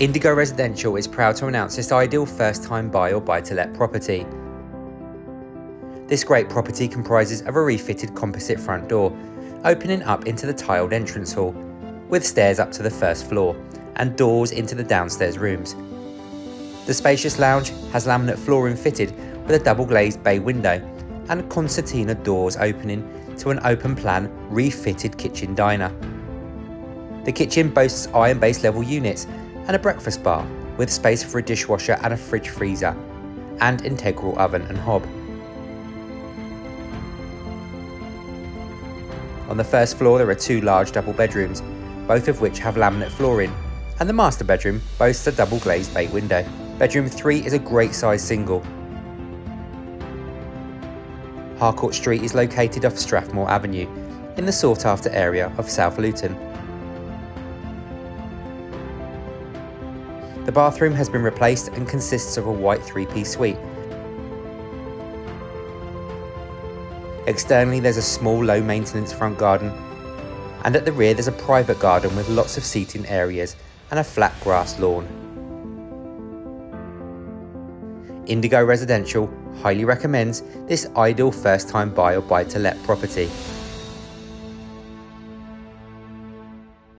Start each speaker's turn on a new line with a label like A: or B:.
A: Indigo Residential is proud to announce this ideal first time buy or buy to let property. This great property comprises of a refitted composite front door, opening up into the tiled entrance hall, with stairs up to the first floor, and doors into the downstairs rooms. The spacious lounge has laminate flooring fitted with a double glazed bay window and concertina doors opening to an open plan refitted kitchen diner. The kitchen boasts eye and base level units and a breakfast bar with space for a dishwasher and a fridge freezer, and integral oven and hob. On the first floor there are two large double bedrooms, both of which have laminate flooring, and the master bedroom boasts a double glazed bay window. Bedroom 3 is a great size single. Harcourt Street is located off Strathmore Avenue, in the sought after area of South Luton. The bathroom has been replaced and consists of a white three-piece suite. Externally there's a small low maintenance front garden and at the rear there's a private garden with lots of seating areas and a flat grass lawn. Indigo Residential highly recommends this ideal first time buy or buy to let property